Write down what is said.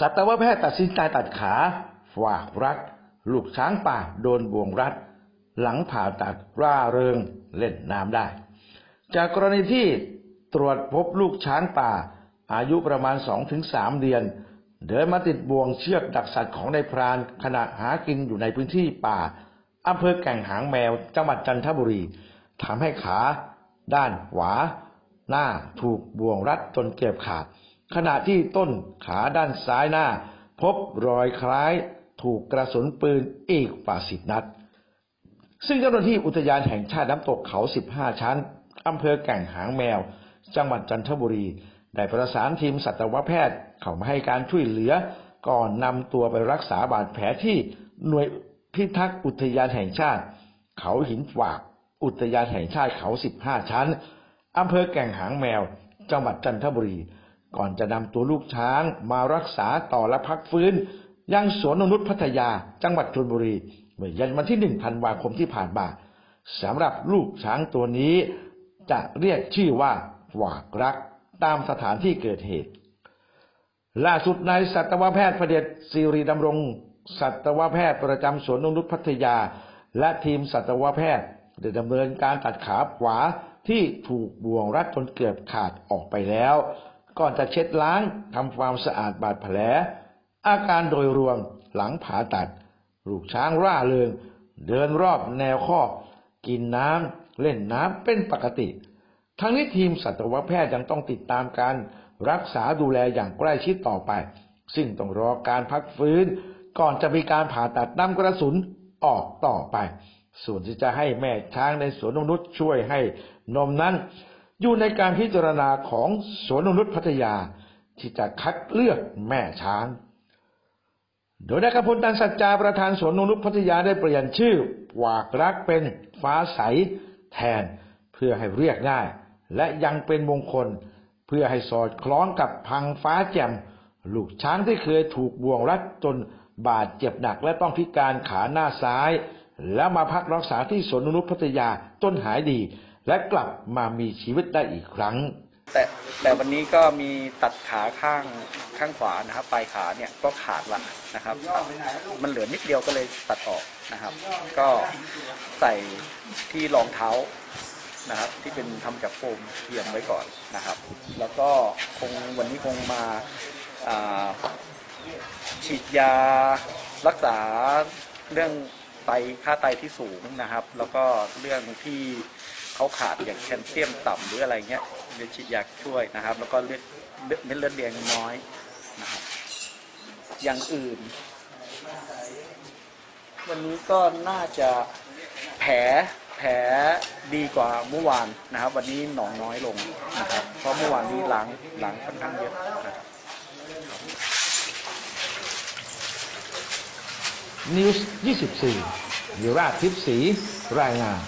สัตวแพทย์ตัดสินใจตัดขาฝากรัก ลูกช้างป่าโดนบ่วงรัด หลังผ่าตัดร่าเริงเล่นน้ำได้ จากกรณีที่ตรวจพบลูกช้างป่า อายุประมาณ 2-3 เดือน เดินมาติดบ่วงเชือกดักสัตว์ของนายพรานขณะหากินอยู่ในพื้นที่ป่าอำเภอแก่งหางแมวจังหวัดจันทบุรีทำให้ขา ด้านขวา หน้าถูกบ่วงรัดจนเจ็บขาด ขณะที่ต้นขาด้านซ้ายหน้า พบรอยคล้ายถูกกระสุนปืนอีกฝ่าสิบนัด ซึ่งเจ้าหน้าที่อุทยานแห่งชาติน้ำตกเขา15ชั้นอำเภอแก่งหางแมว จังหวัดจันทบุรี ได้ประสานทีมสัตวแพทย์เข้ามาให้การช่วยเหลือ ก่อนนำตัวไปรักษาบาดแผลที่หน่วยพิทักษ์อุทยานแห่งชาติ เขาหินฝาก อุทยานแห่งชาติเขา15ชั้นอำเภอแก่งหางแมว จังหวัดจันทบุรี ก่อนจะนำตัวลูกช้างมารักษาต่อและพักฟื้น ยังสวนนงนุษย์พัทยา จังหวัดชลบุรีเมื่อยันวันที่หนึ่งธันวาคมที่ผ่านมาสำหรับลูกช้างตัวนี้ จะเรียกชื่อว่าฝากรักตามสถานที่เกิดเหตุ ล่าสุดนายสัตวแพทย์พระเดชศิริดำรง สัตวแพทย์ประจำสวนนงนุษย์พัทยา และทีมสัตวแพทย์ได้ดำเนินการตัดขาขวาที่ถูกบ่วงรัดจนเกือบขาดออกไปแล้ว ก่อนจะเช็ดล้างทำความสะอาดบาดแผล อาการโดยรวมหลังผ่าตัด ลูกช้างร่าเริงเดินรอบแนวคอกกินน้ำเล่นน้ำเป็นปกติ ทั้งนี้ทีมสัตวแพทย์ยังต้องติดตามการรักษาดูแลอย่างใกล้ชิดต่อไป ซึ่งต้องรอการพักฟื้น ก่อนจะมีการผ่าตัดนำกระสุนออกต่อไป ส่วนที่จะให้แม่ช้างในสวนนงนุษย์ช่วยให้นมนั้น อยู่ในการพิจารณาของสวนนุษย์พัทยาที่จะคัดเลือกแม่ช้าง โดยนายกพลตันสัจจาประธานสวนนุษย์พัทยาได้เปลี่ยนชื่อวากรักเป็นฟ้าใสแทน เพื่อให้เรียกง่าย และยังเป็นมงคล เพื่อให้สอดคล้องกับพังฟ้าแจ่มลูกช้างที่เคยถูกบ่วงรัดจนบาดเจ็บหนักและต้องพิการขาหน้าซ้าย แล้วมาพักรักษาที่สวนนงนุษย์พัทยาจนหายดี และกลับมามีชีวิตได้อีกครั้ง แต่แต่วันนี้ก็มีตัดขาข้างข้างขวานะครับปลายขาเนี่ยก็ขาดละนะครับ มันเหลือนิดเดียวก็เลยตัดออกนะครับ ก็ใส่ที่รองเท้านะครับที่เป็นทำจากโฟมเทียมไว้ก่อนนะครับ แล้วก็คงวันนี้คงมาฉีดยารักษาเรื่องไตค่าไตที่สูงนะครับ แล้วก็เรื่องที่ เขาขาดอย่างแคลเซียมต่ำหรืออะไรเงี้ยเดี๋ยวฉีดยาช่วยนะครับ แล้วก็เลือดเลือดเม็ดเลือดแดงน้อยนะครับอย่างอื่น วันนี้ก็น่าจะแผลแผลดีกว่าเมื่อวานนะครับ วันนี้หนองน้อยลงนะครับ เพราะเมื่อวานนี้ล้างล้างค่อนข้างเยอะนะครับ นิวส์24วิราทิพย์ศรีรายงาน